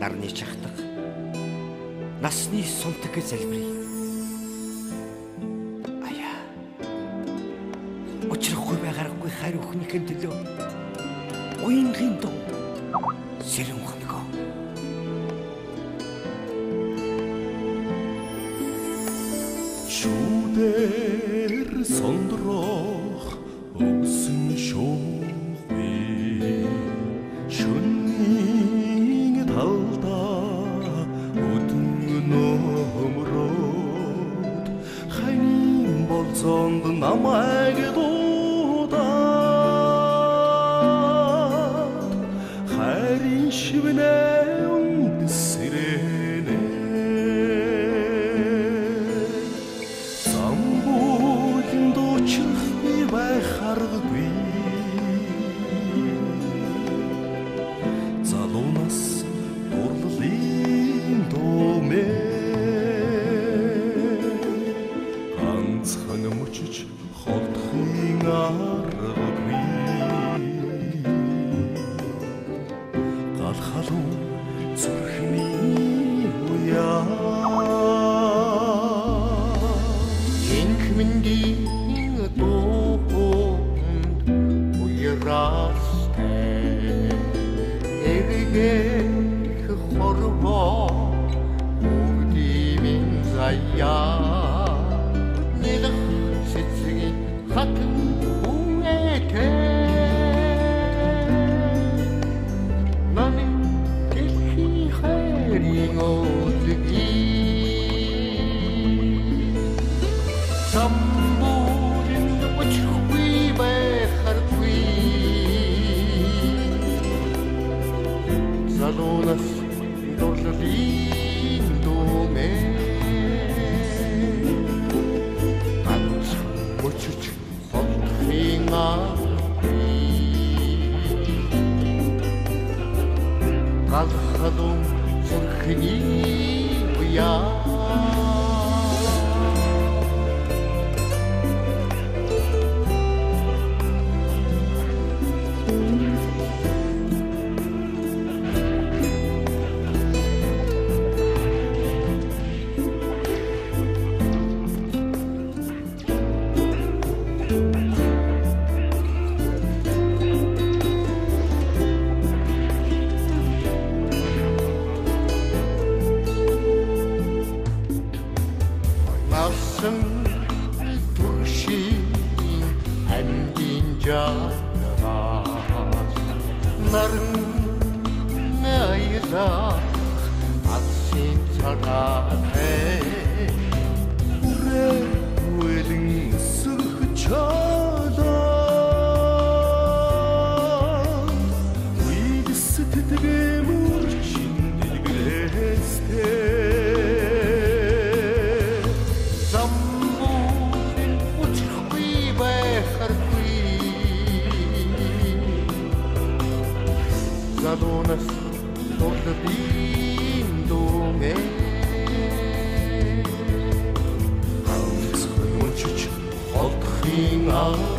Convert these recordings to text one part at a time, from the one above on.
нарны чахтах насны сунтаг залбирая. Аяа. Учрахгүй байгааргүй хайр өхнийхэн төлөө уянгийн дуу сэрэн хөнгөө. Шүүдэр сондроо kucağına Narınayla 아침 사랑해 우리 외등 수처 啊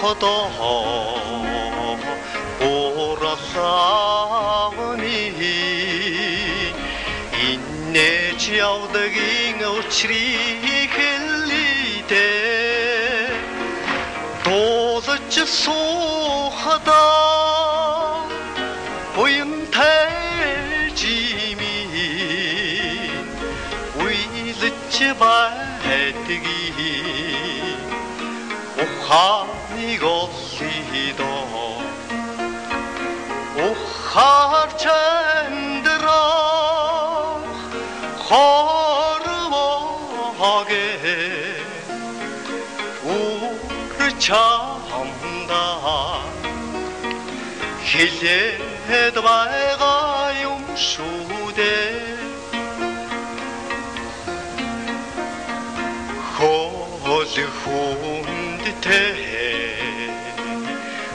Божмордохдоо урахааны инээж явдгийн учрыг хэллийдээ дуулж суухадаа байгаа юм шүү дээ хол хүндтэй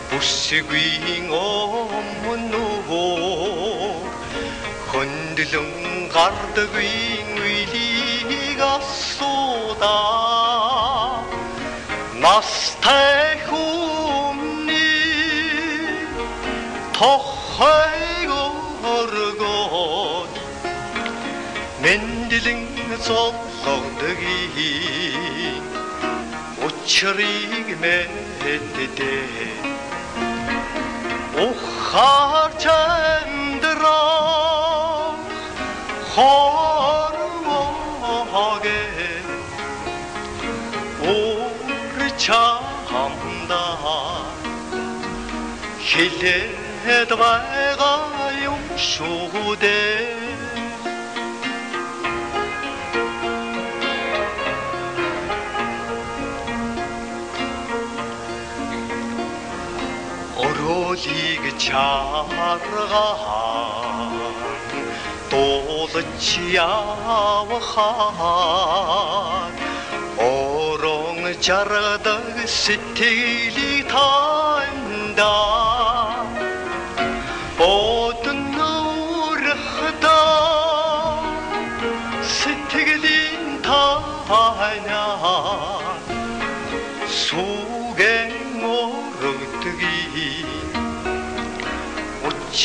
бүсгүй өмнөө хөндлөн гардаггүй үеийг асуудаа настай тохойг өргөөд мэндэлэн золгодгийг учрыг мэддээ ухаар чандрах хорвоге өөр чамда хилээд байгаа юм шүү дээ өрөөлийг чаргаа дуулж явахаа орон жаргадаг сэтгэлийг танда бодон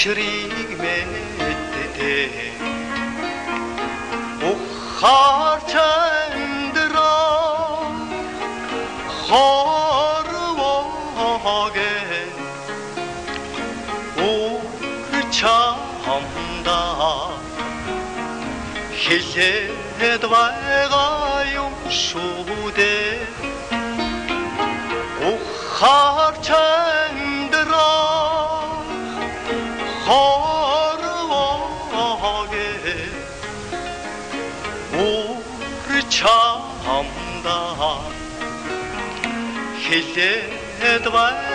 учрыг мэддээ ухаар чандраа хорвоге өөр чамда хилээд байгаа юм шүү дээ ухаар лететь два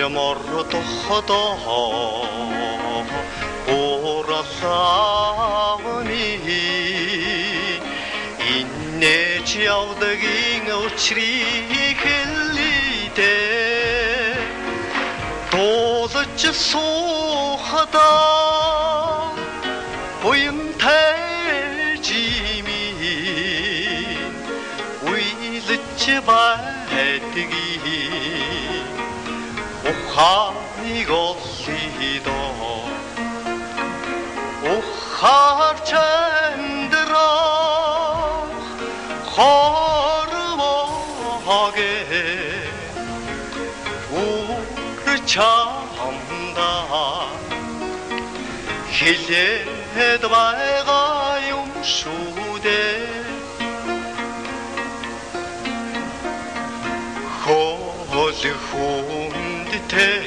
مرة خطاها આવдгийн учрыг хэллидэ дуулж суухадаа хэлээд байгаа юм шүү дээ хоол хүндтэй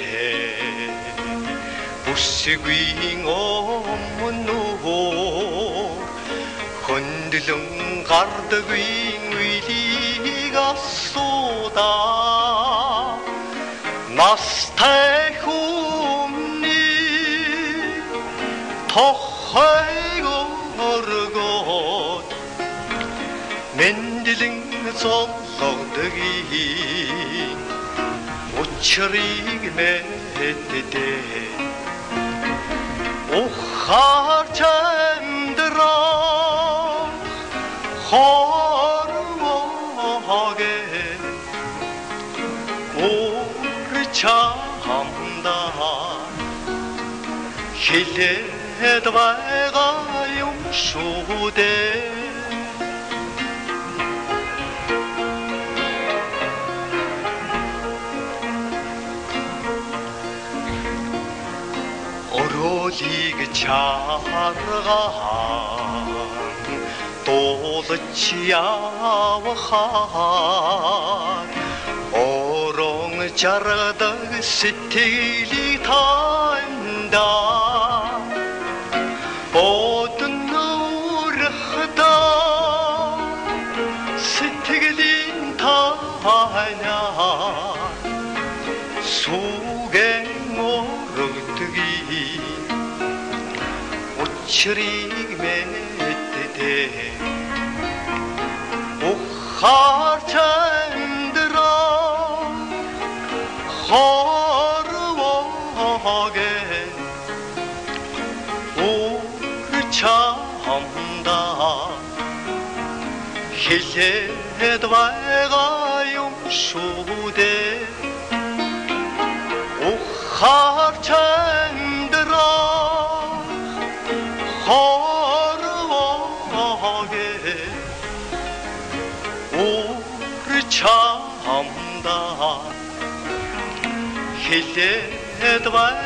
бүсгүй өмнө хөндлөн гардаггүй үеийг асуудаа настай тохойг өргөд мэндэлэн золгодгийг учрыг мэддээ ухаар чамдраа хорвоге уур чамда хэлээд байгаа юм шүү дээ өрөөлийг чаргаа дуулж явахаар орон жаргадаг сэтгэлийг танда бодон çirik mettede Bukhar çendıra Khar vage Uğur çamda Hilye edvayga yumşude Bukhar çendıra свете два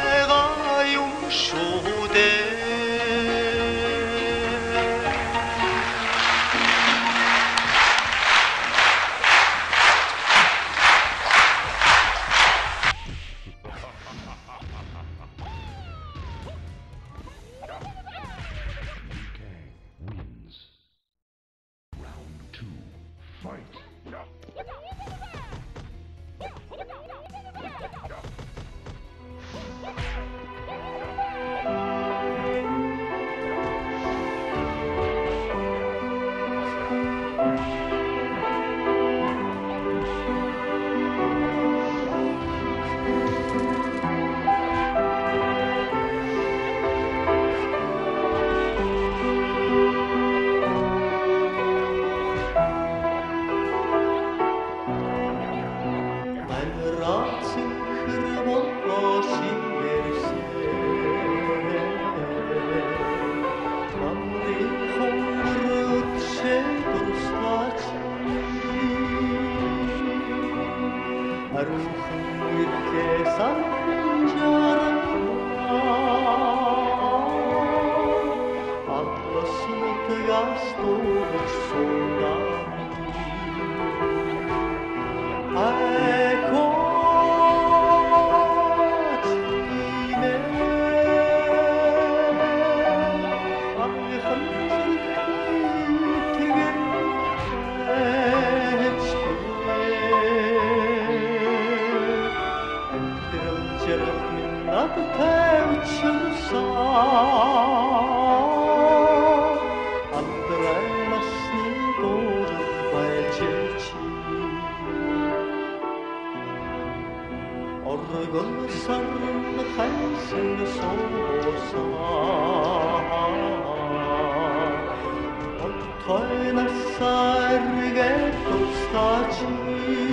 sarge postaci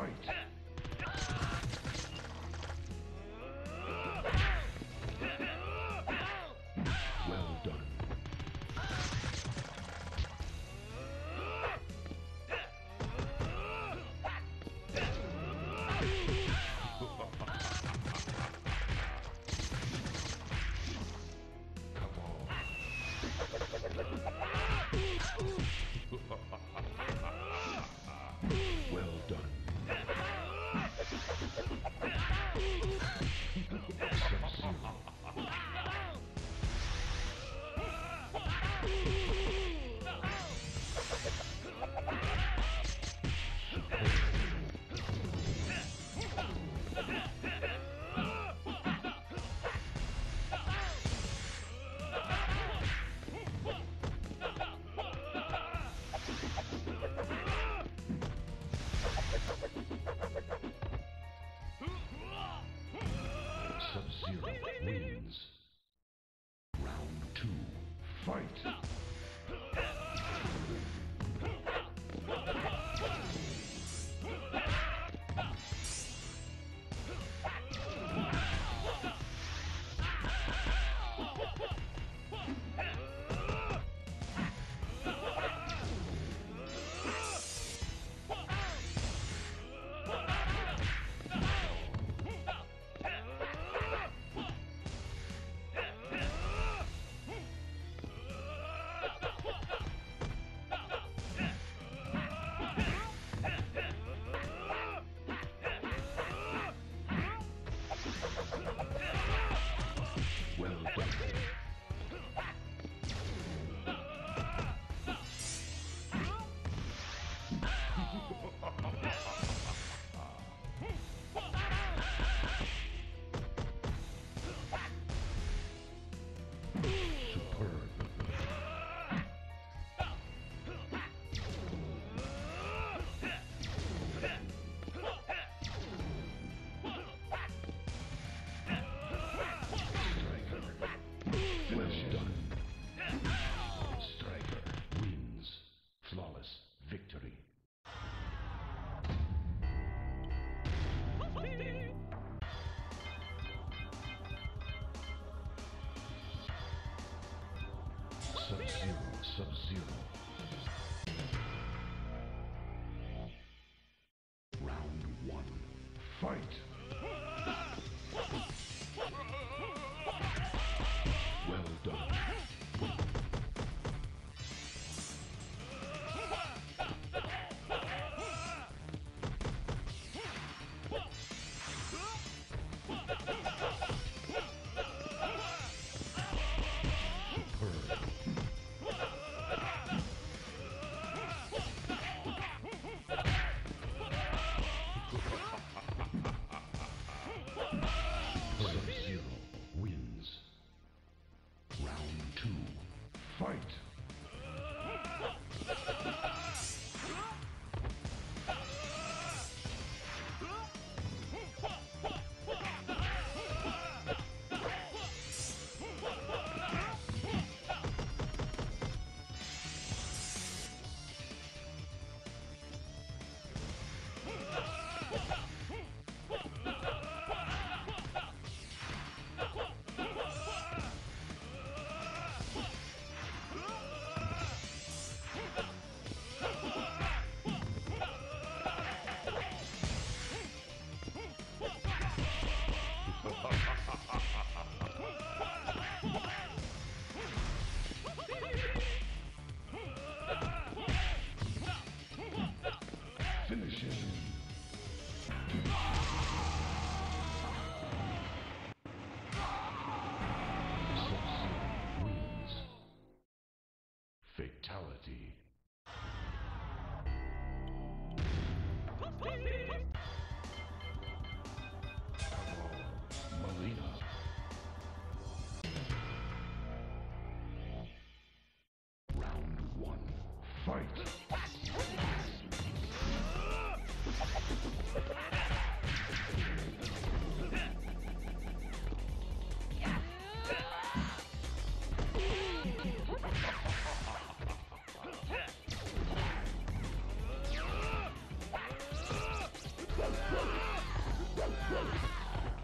Fight!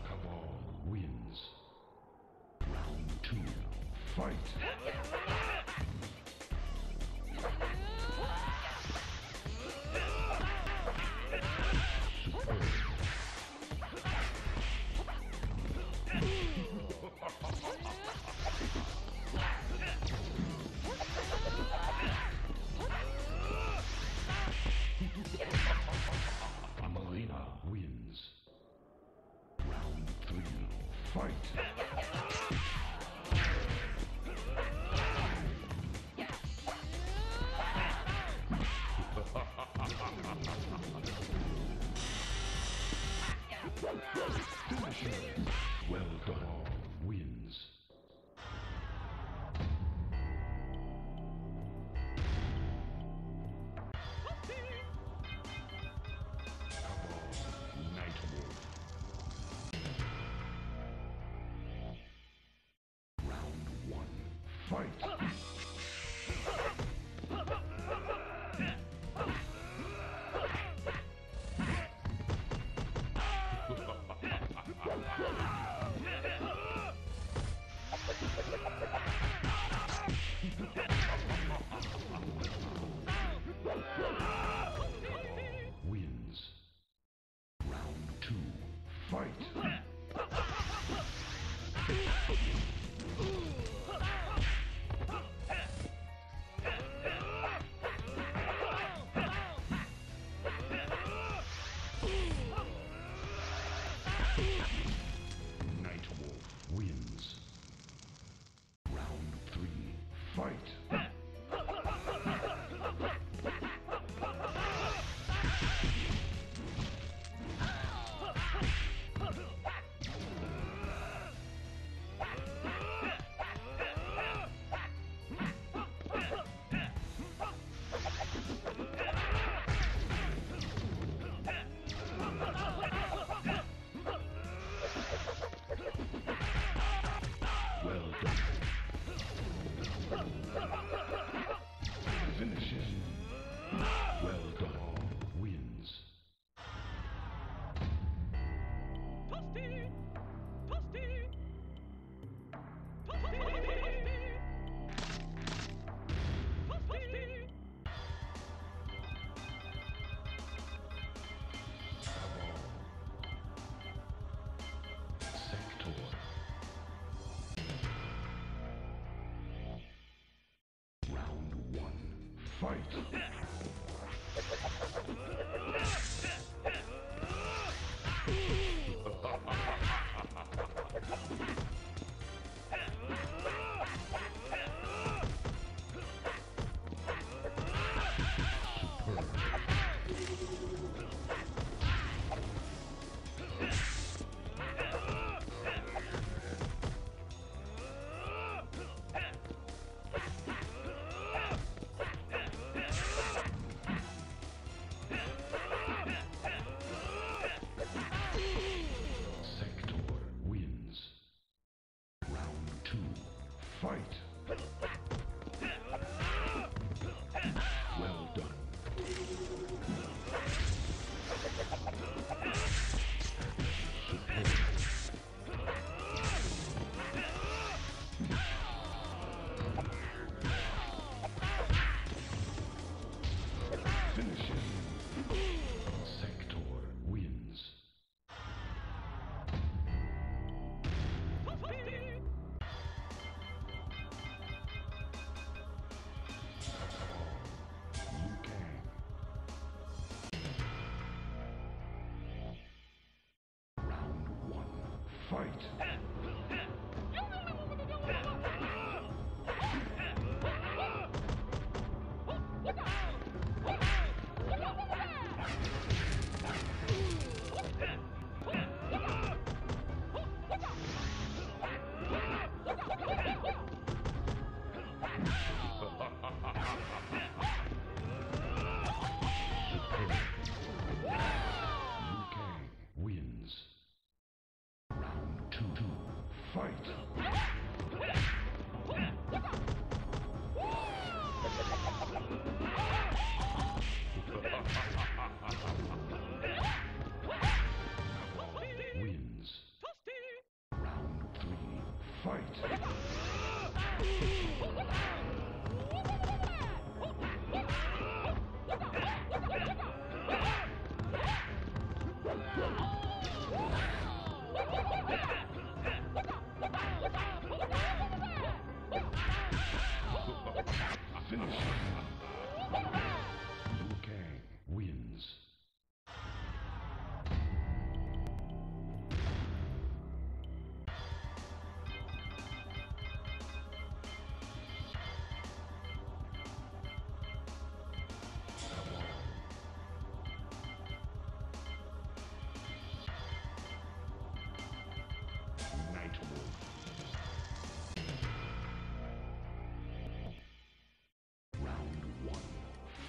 come on wins. Round two, fight. Fight! Uh. Fight! fight.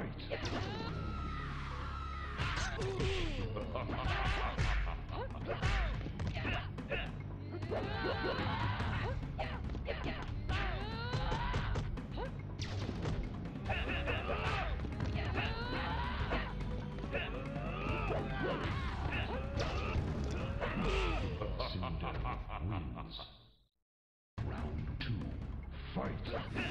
Cinder wins. Round two, fight.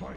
fight.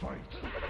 Fight!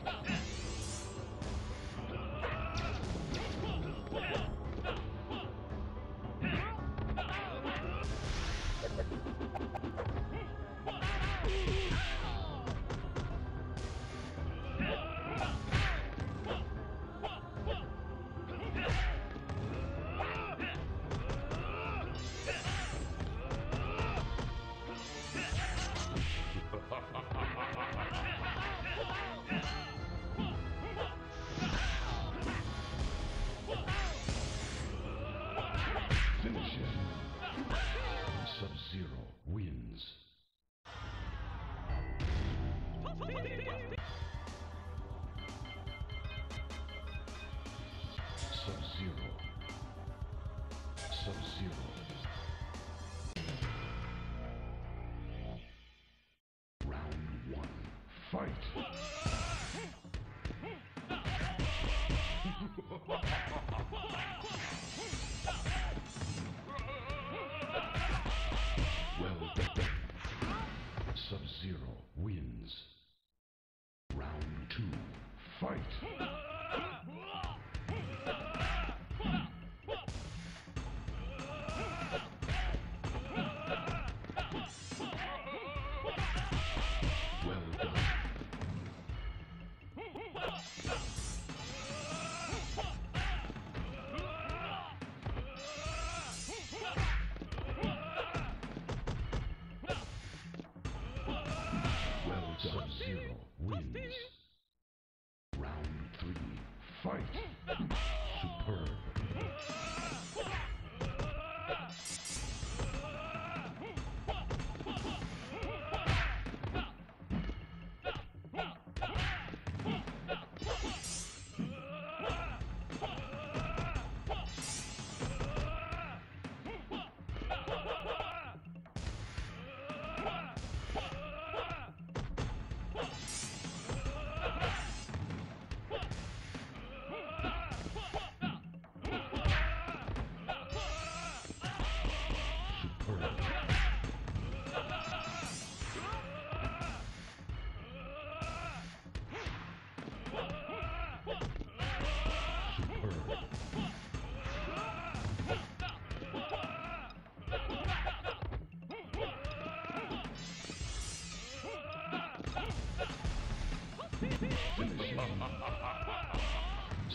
story. Sub-Zero. Round one, fight!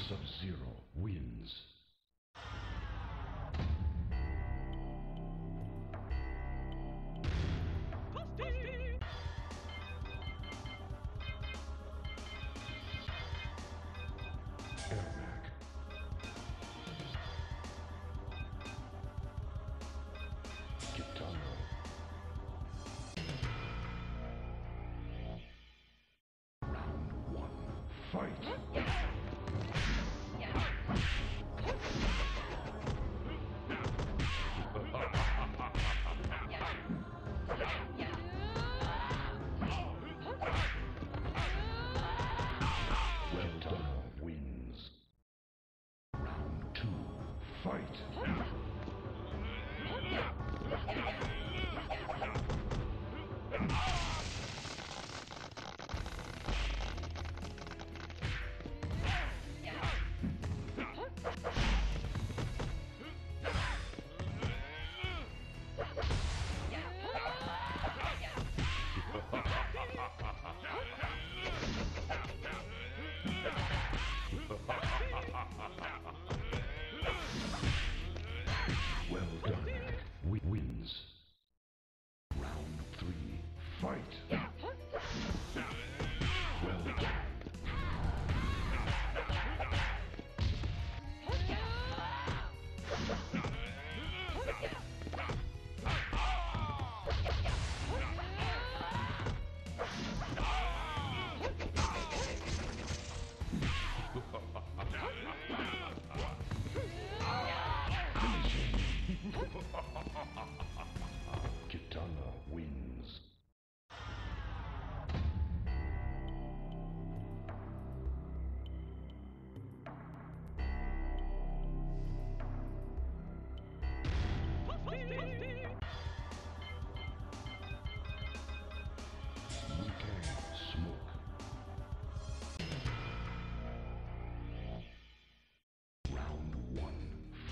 Sub-Zero fight! right.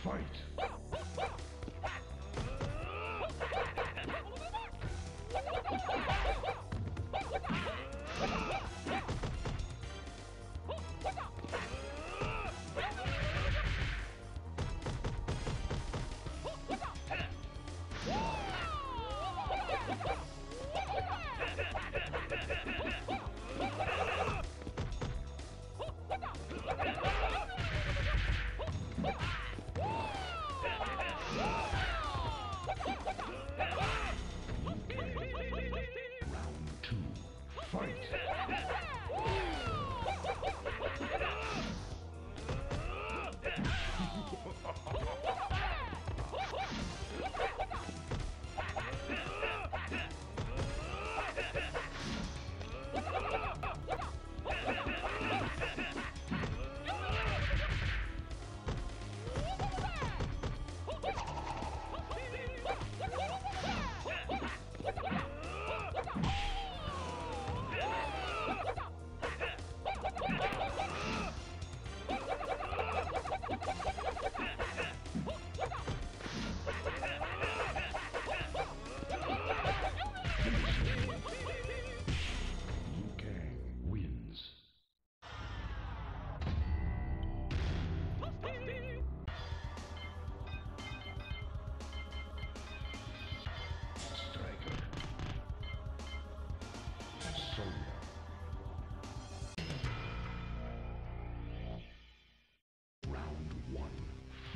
Fight!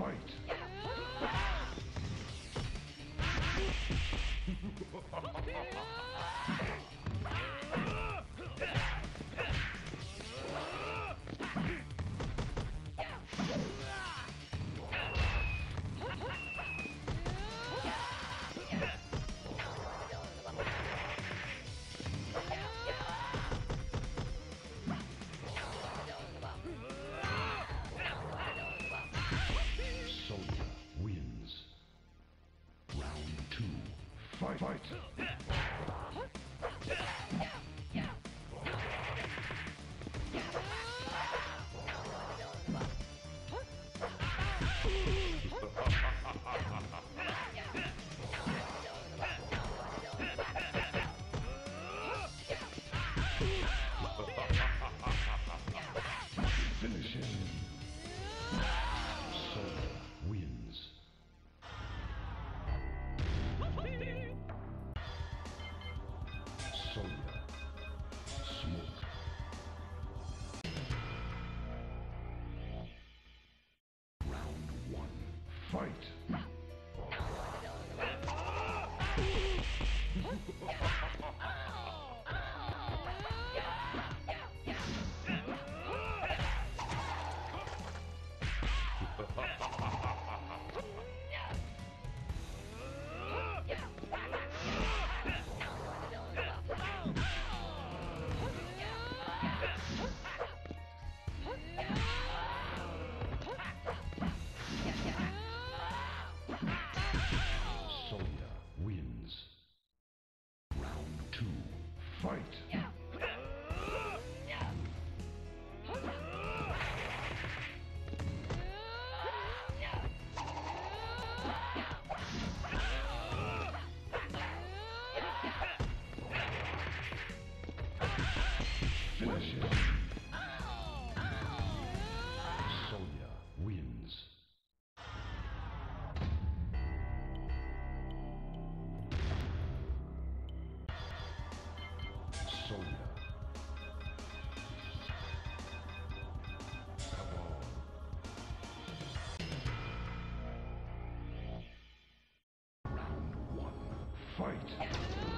right. Fight! Fight! Fight!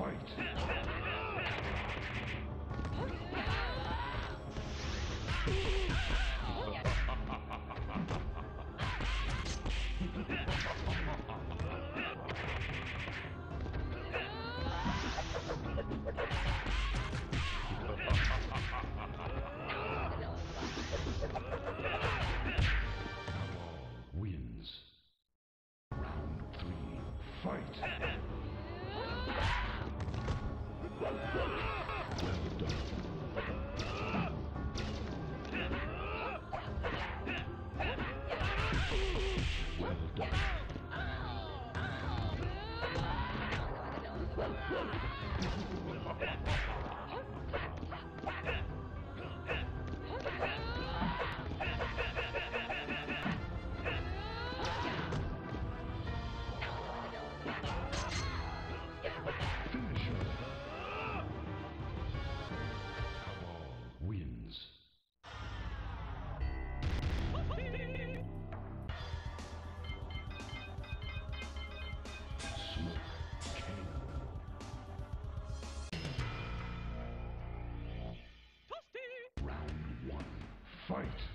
Fight! right.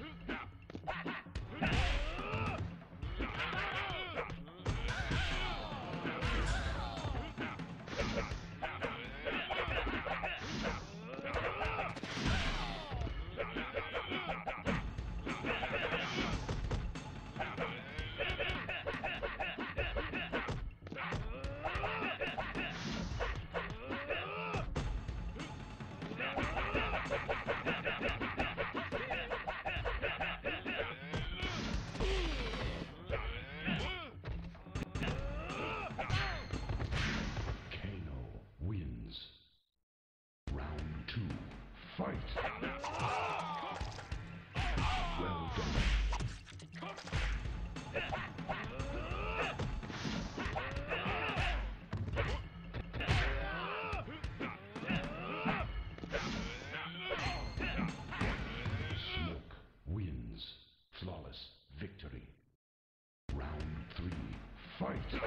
fight.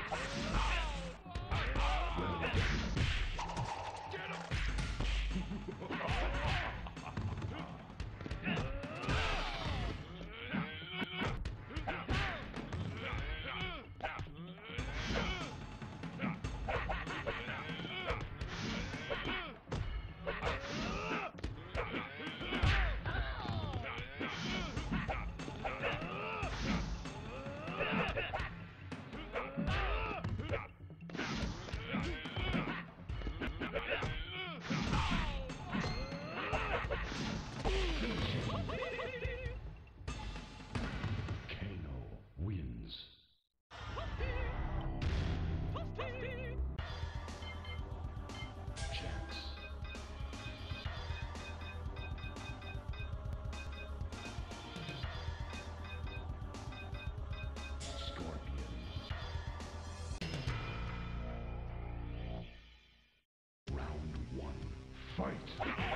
Fight.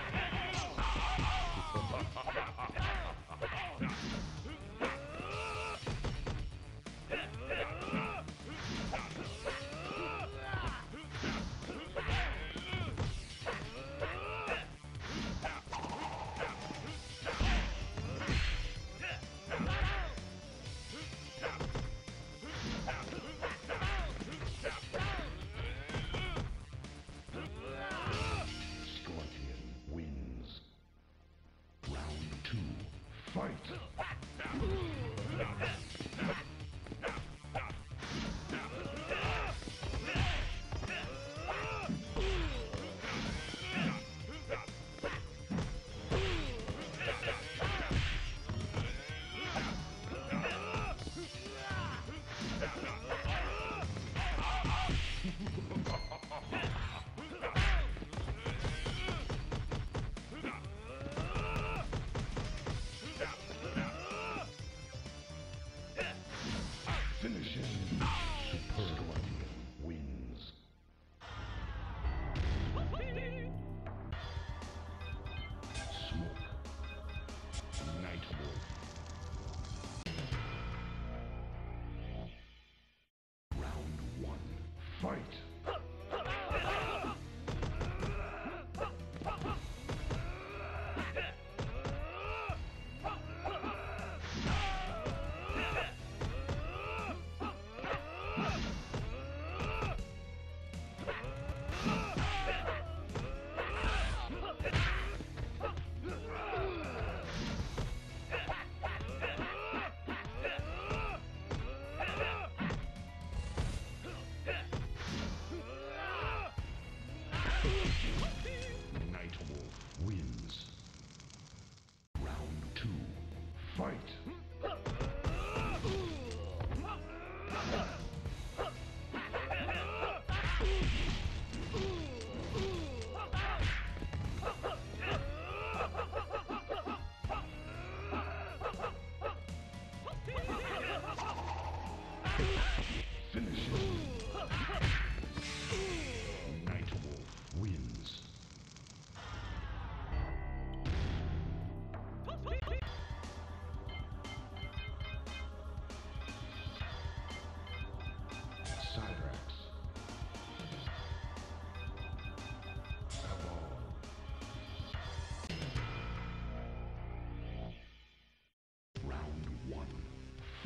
right.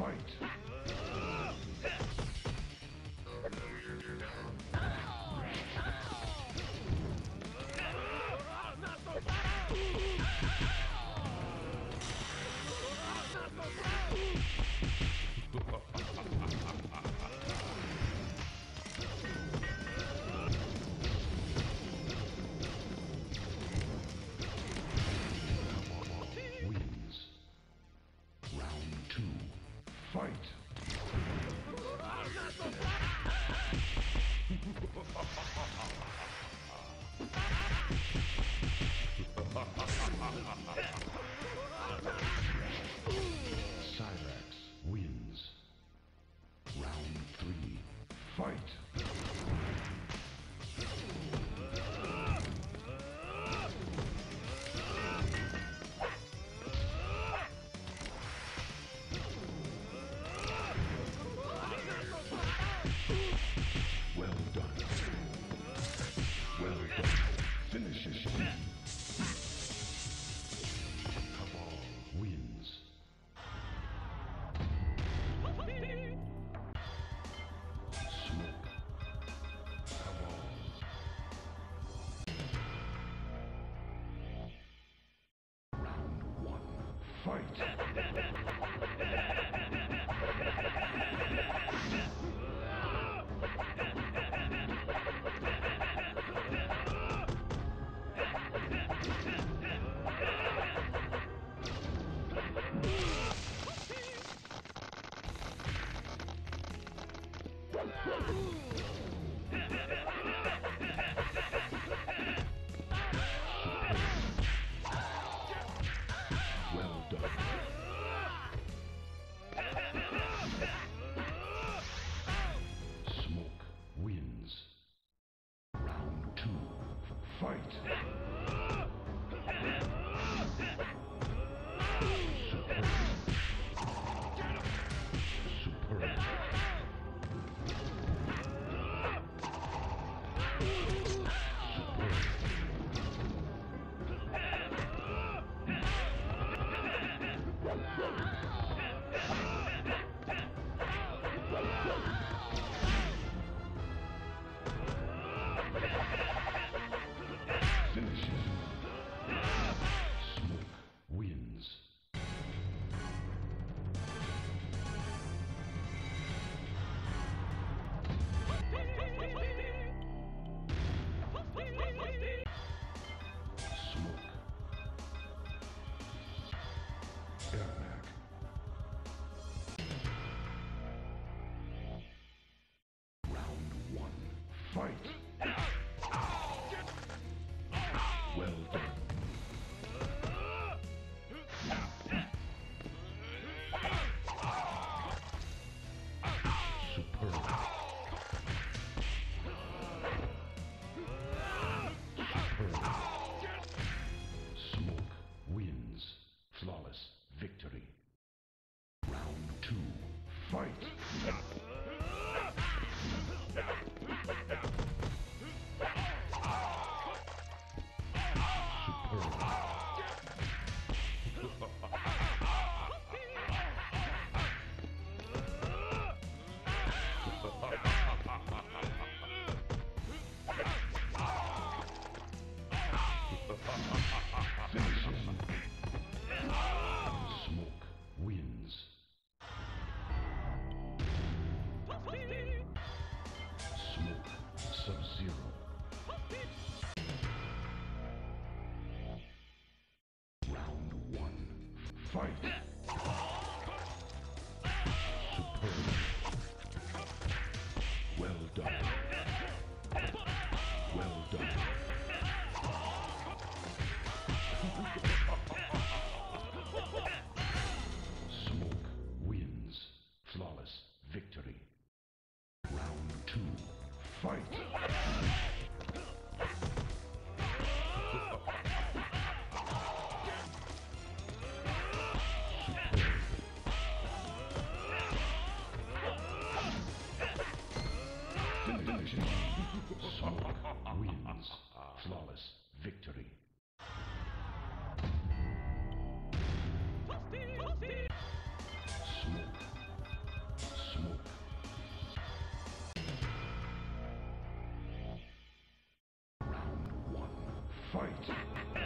Fight. right. fight. fight. fight. flawless victory. Smoke. Smoke. Round one. Fight!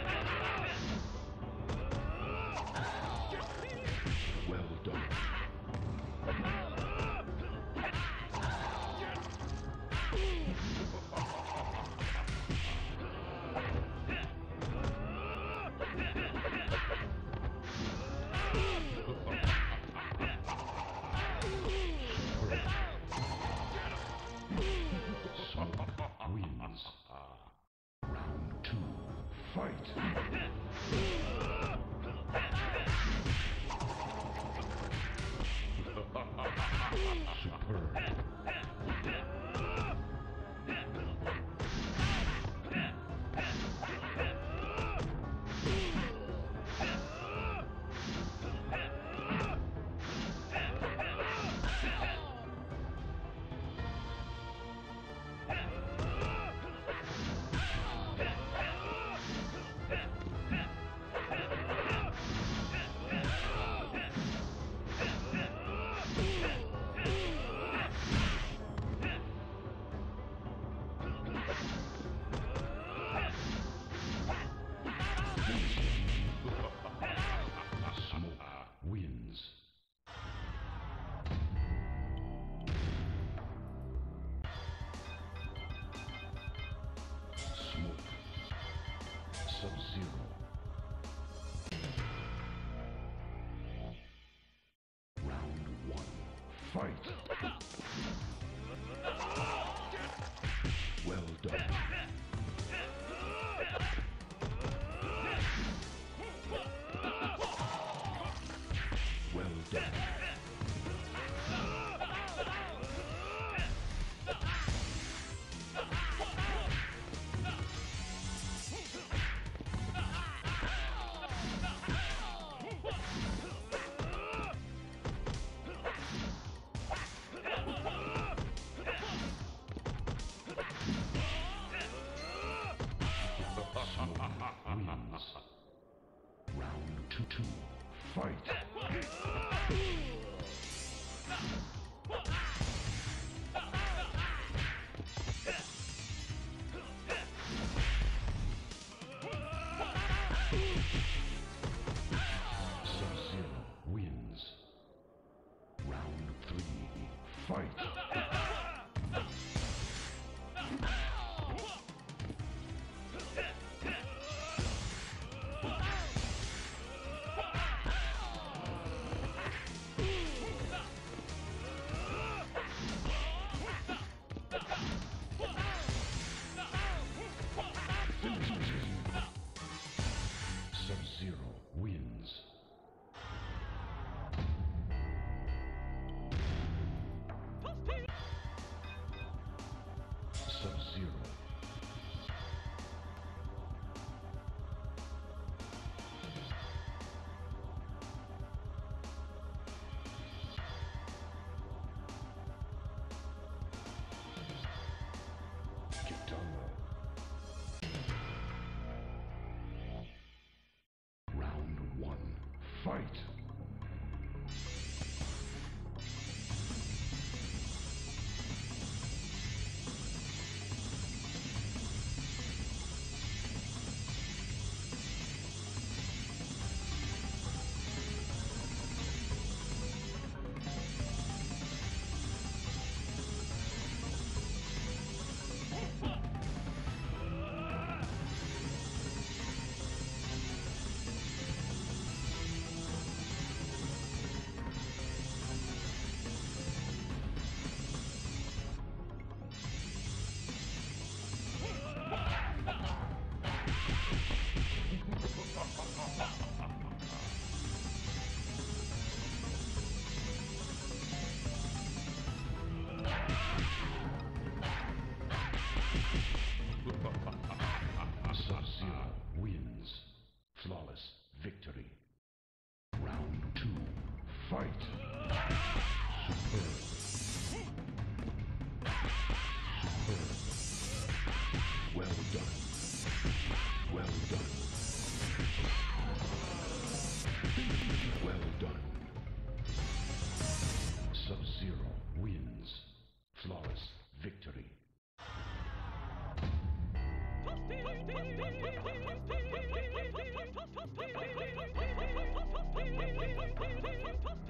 fight. to fight. fight. fight. Well done. Well done. Well done. Sub-Zero wins. Flawless victory.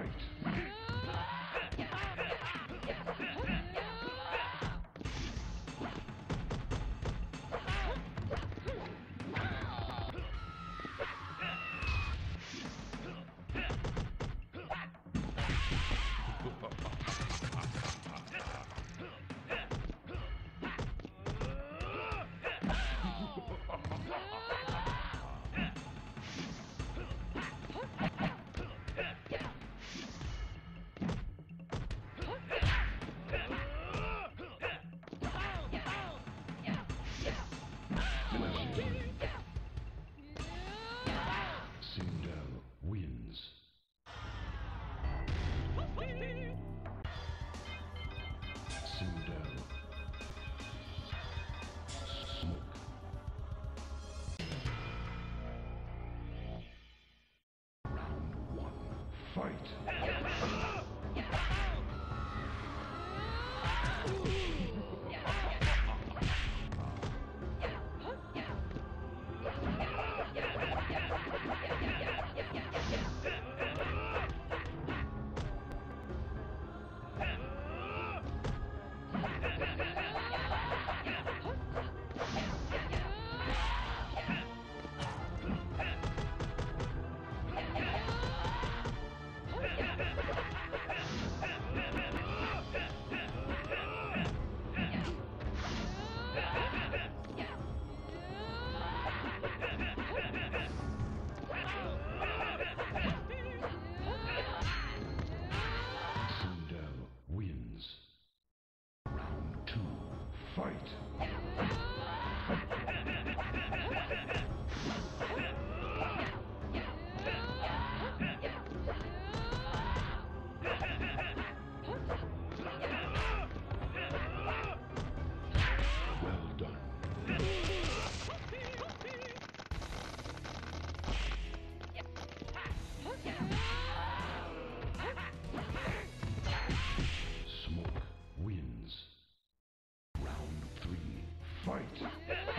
right. Fight. right.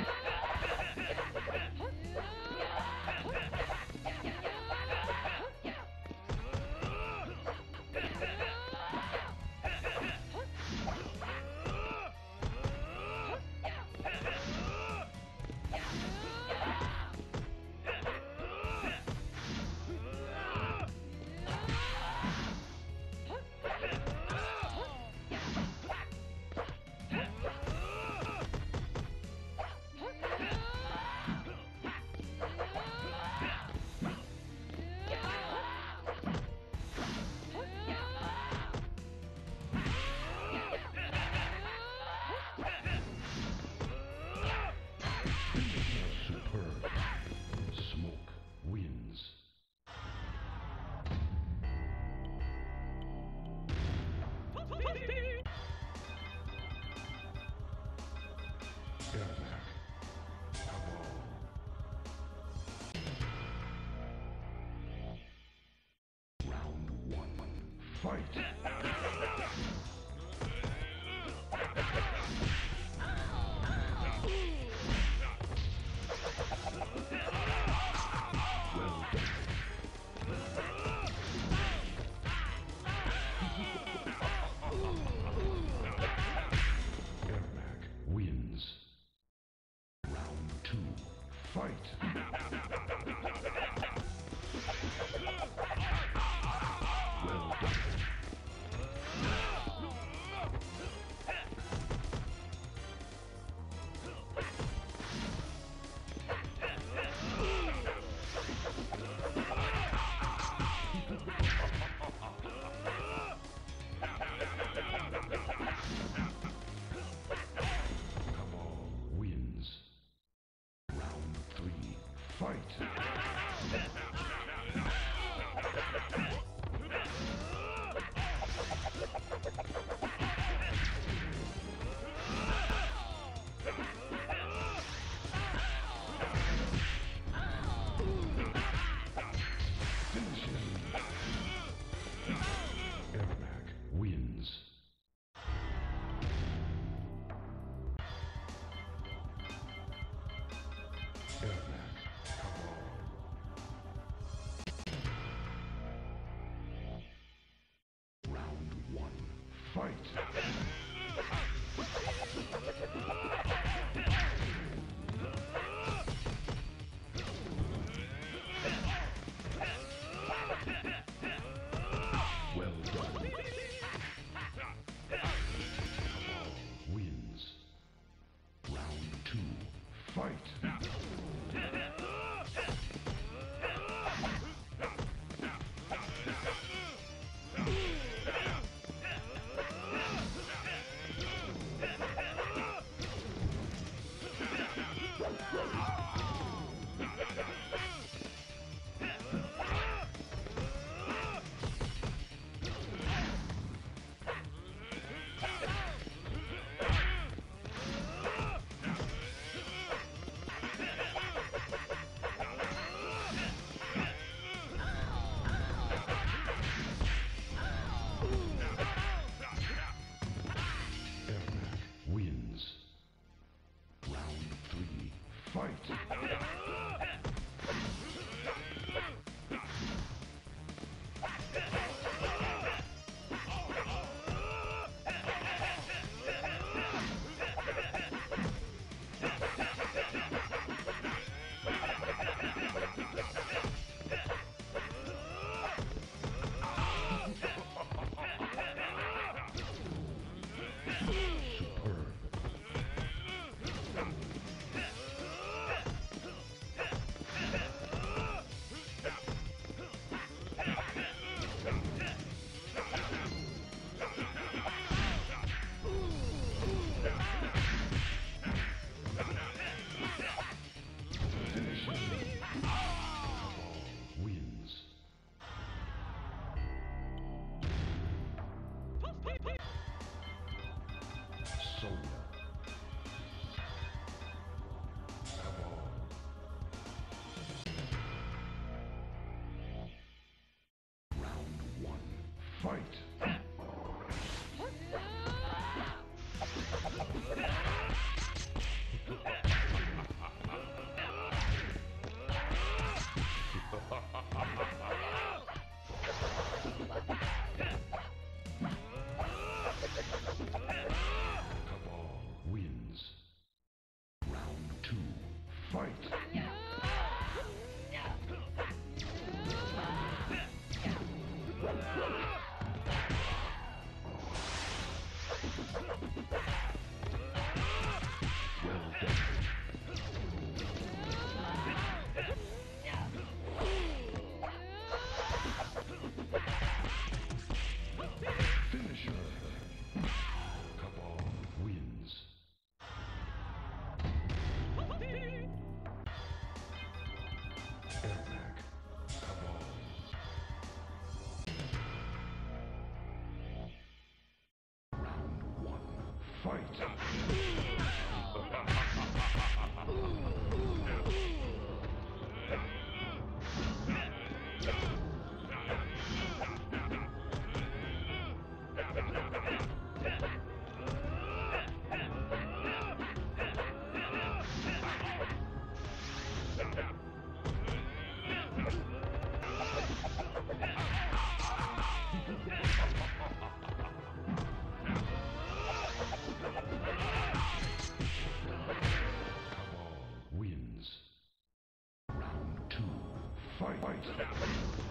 Fight. right. Fight. point.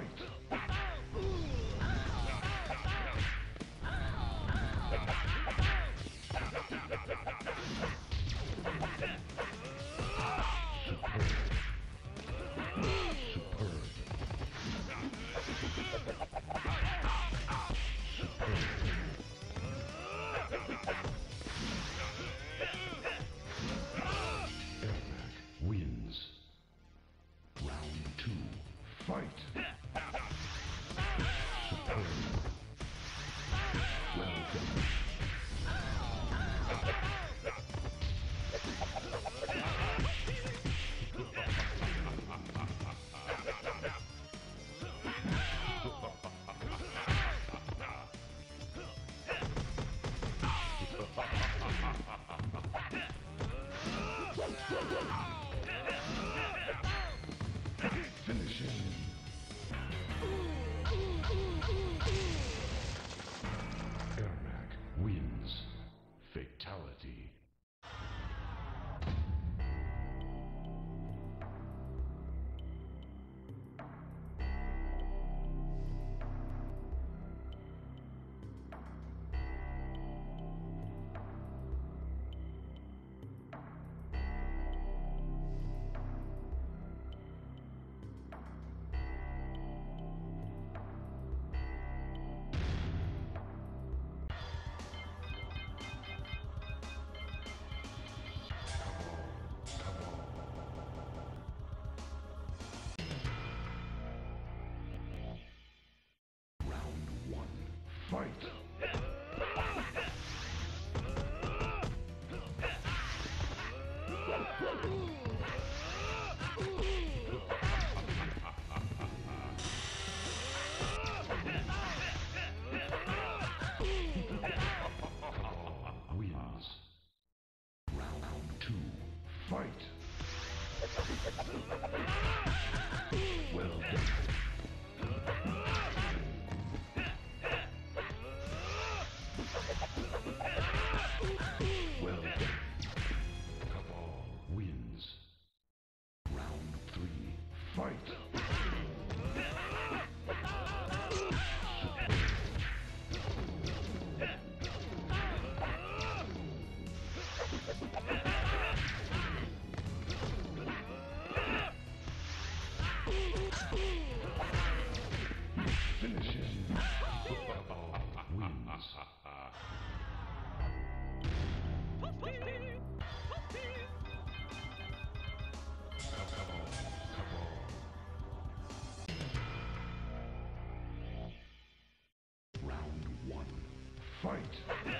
night. point. point.